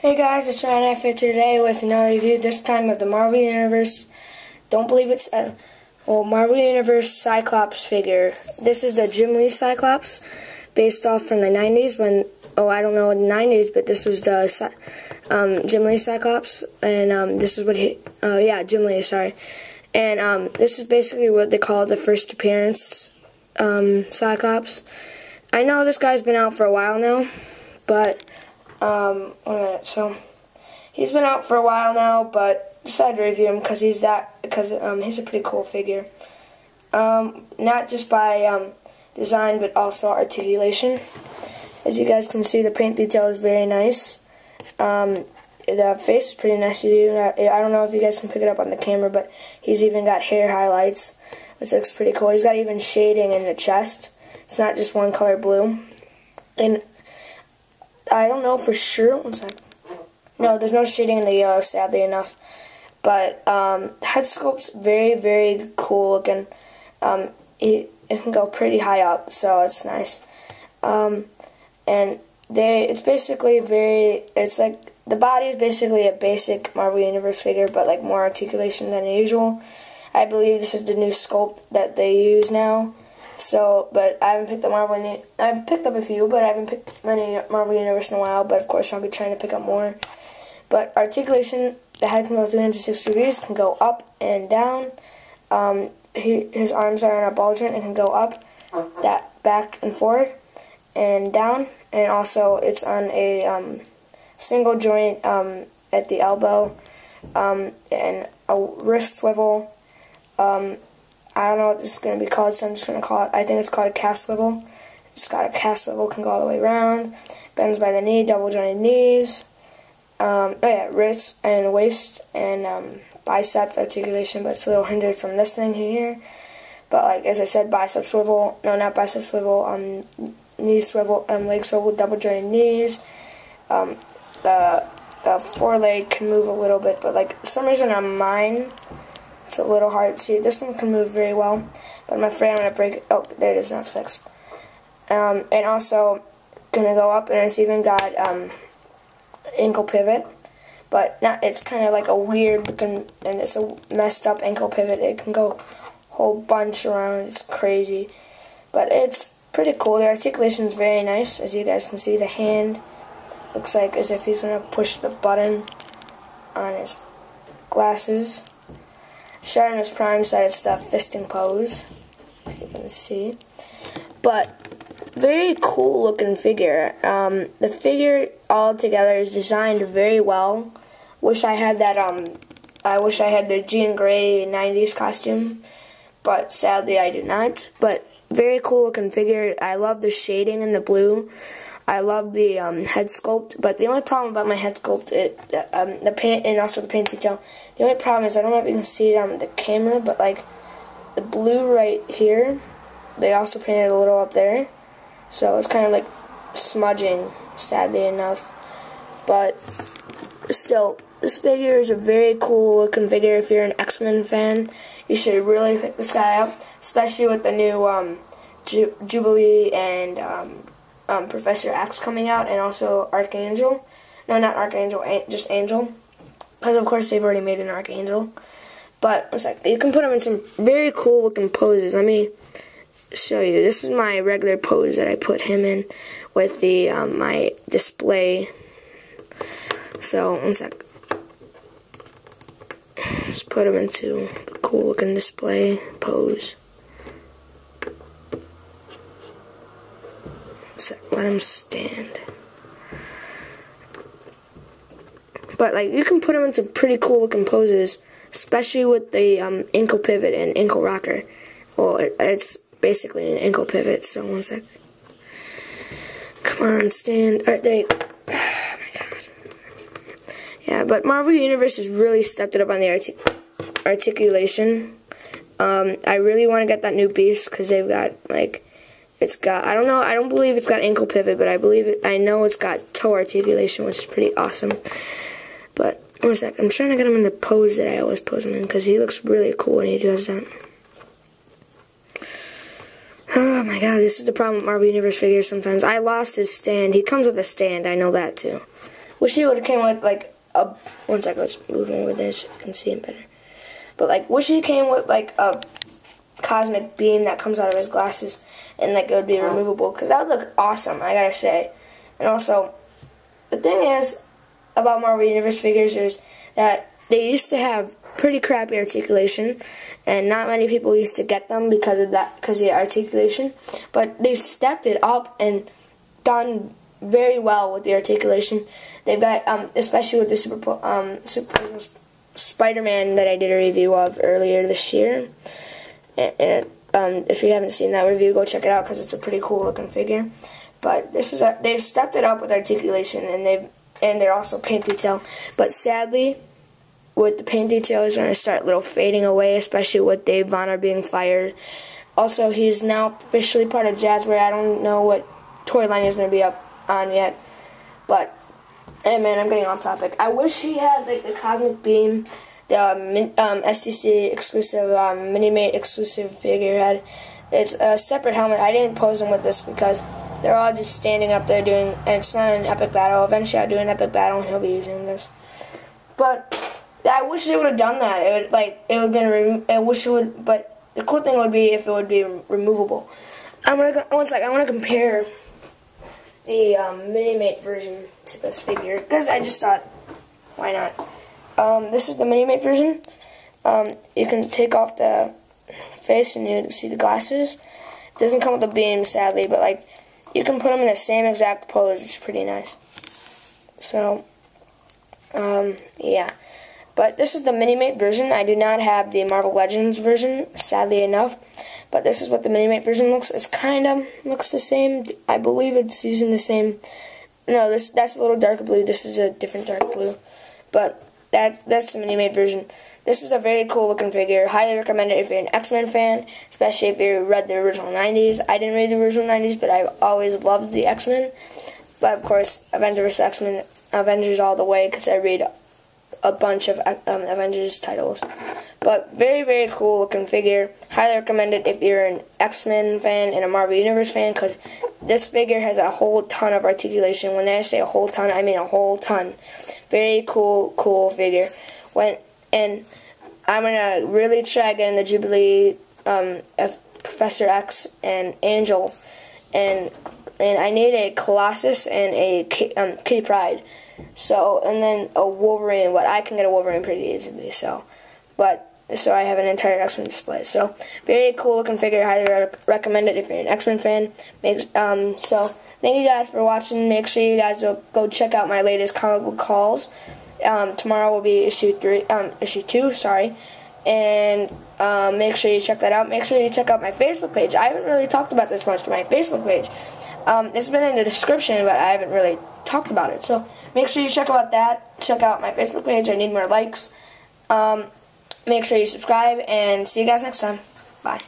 Hey guys, it's Ryan F. today with another review, this time of the Marvel Universe. Don't believe it's, uh, well, Marvel Universe Cyclops figure. This is the Jim Lee Cyclops, based off from the 90s when, oh, I don't know, the 90s, but this was the um, Jim Lee Cyclops, and um, this is what he, oh, uh, yeah, Jim Lee, sorry. And um, this is basically what they call the first appearance um, Cyclops. I know this guy's been out for a while now, but um, one minute. So he's been out for a while now, but decided to review him because he's that because um, he's a pretty cool figure. Um, not just by um, design, but also articulation. As you guys can see, the paint detail is very nice. Um, the face is pretty nice to do. I don't know if you guys can pick it up on the camera, but he's even got hair highlights, which looks pretty cool. He's got even shading in the chest. It's not just one color blue. And I don't know for sure. One sec. No, there's no shading in the yellow, sadly enough. But um, head sculpt's very, very cool looking. Um, it, it can go pretty high up, so it's nice. Um, and they, it's basically very, it's like, the body is basically a basic Marvel Universe figure, but like more articulation than usual. I believe this is the new sculpt that they use now. So, but I haven't picked up Marvel. I've picked up a few, but I haven't picked many Marvel Universe in a while. But of course, I'll be trying to pick up more. But articulation, the head can go 360 degrees, can go up and down. Um, he, his arms are on a ball joint and can go up, that back and forward, and down. And also, it's on a um, single joint um, at the elbow, um, and a wrist swivel. I don't know what this is going to be called, so I'm just going to call it, I think it's called a cast swivel. It's got a cast swivel, can go all the way around. Bends by the knee, double jointed knees. Um, oh yeah, wrists and waist and um, bicep articulation, but it's a little hindered from this thing here. But like as I said, bicep swivel, no, not bicep swivel, um, knee swivel, um, leg swivel, double jointed knees. Um, the the foreleg can move a little bit, but like some reason on mine, it's a little hard to see. This one can move very well, but I'm afraid I'm going to break it. Oh, there it is. Now it's fixed. Um, and also, going to go up, and it's even got um, ankle pivot. But not, it's kind of like a weird looking, and it's a messed up ankle pivot. It can go a whole bunch around. It's crazy. But it's pretty cool. The articulation is very nice. As you guys can see, the hand looks like as if he's going to push the button on his glasses. Sharon's Prime side stuff, fisting pose. you can see. But very cool looking figure. Um, the figure all together is designed very well. Wish I had that. Um, I wish I had the Jean Grey '90s costume, but sadly I do not. But very cool looking figure. I love the shading in the blue. I love the um, head sculpt, but the only problem about my head sculpt, it, um, the paint and also the paint detail, the only problem is I don't know if you can see it on the camera, but like the blue right here, they also painted a little up there, so it's kind of like smudging, sadly enough, but still, this figure is a very cool looking figure. If you're an X-Men fan, you should really pick this guy up, especially with the new um, Ju Jubilee and um, um, Professor X coming out, and also Archangel. No, not Archangel, just Angel. Because, of course, they've already made an Archangel. But, one sec, you can put him in some very cool looking poses. Let me show you. This is my regular pose that I put him in with the um, my display. So, one sec. Let's put him into cool looking display pose. Let him stand. But like you can put him into pretty cool looking poses, especially with the um, ankle pivot and ankle rocker. Well, it, it's basically an ankle pivot. So one sec. Come on, stand. All right, there. You, oh my god. Yeah, but Marvel Universe has really stepped it up on the artic articulation. Um, I really want to get that new beast because they've got like it's got, I don't know, I don't believe it's got ankle pivot, but I believe it, I know it's got toe articulation, which is pretty awesome. But, one sec, I'm trying to get him in the pose that I always pose him in, because he looks really cool when he does that. Oh my god, this is the problem with Marvel Universe figures sometimes. I lost his stand. He comes with a stand, I know that too. wish he would have came with like a one second. Let's move with this. So you can see him better. But like, wish he came with like a cosmic beam that comes out of his glasses, and like it would be removable because that would look awesome. I gotta say. And also, the thing is about Marvel Universe figures is that they used to have pretty crappy articulation, and not many people used to get them because of that, because of the articulation. But they've stepped it up and done very well with the articulation. They've got, um, especially with the Super, um, Super Spider-Man that I did a review of earlier this year. And, um, if you haven't seen that review, go check it out because it's a pretty cool looking figure. But this is a, they've stepped it up with articulation, and they've and they're also paint detail. But sadly, with the paint detail is going to start little fading away, especially with Dave Varner being fired. Also, he's now officially part of Jazwares. I don't know what toy line he's going to be up on yet, but hey man, I'm getting off topic. I wish he had like the Cosmic Beam, the um, STC exclusive um, Mate exclusive figurehead. It's a separate helmet. I didn't pose him with this because they're all just standing up there doing, and it's not an epic battle. Eventually, I'll do an epic battle, and he'll be using this. But I wish they would have done that. It would like it would been. I wish it would, but the cool thing would be if it would be removable. I'm gonna one sec. I want to compare the um, Minimate version to this figure because I just thought, why not? Um, this is the Minimate version. Um, you can take off the face and you see the glasses. It doesn't come with the beam, sadly, but like you can put them in the same exact pose. It's pretty nice. So, um, yeah. But this is the Minimate version. I do not have the Marvel Legends version, sadly enough. But this is what the Minimate version looks. It's kind of looks the same. I believe it's using the same. No, this that's a little darker blue. This is a different dark blue. But that's that's the Minimate version. This is a very cool looking figure. Highly recommend it if you're an X-Men fan, especially if you read the original 90s. I didn't read the original 90s, but I always loved the X-Men. But of course, Avengers X-Men, Avengers all the way, because I read a bunch of um, Avengers titles. But very, very cool looking figure. Highly recommend it if you're an X-Men fan and a Marvel Universe fan because this figure has a whole ton of articulation. When I say a whole ton, I mean a whole ton. Very cool, cool figure. When and I'm gonna really try getting the Jubilee, um, Professor X and Angel, and and I need a Colossus and a um, Kitty Pryde. So, and then a Wolverine, What I can get a Wolverine pretty easily, so. But, so I have an entire X-Men display. So, very cool looking figure. Highly re recommend it if you're an X-Men fan. Makes, um, so, thank you guys for watching. Make sure you guys go check out my latest comic book calls. Um, tomorrow will be issue three, um, issue two, sorry. And um, make sure you check that out. Make sure you check out my Facebook page. I haven't really talked about this much to my Facebook page. Um, it's been in the description, but I haven't really talked about it. So make sure you check out that. Check out my Facebook page. I need more likes. Um, make sure you subscribe, and see you guys next time. Bye.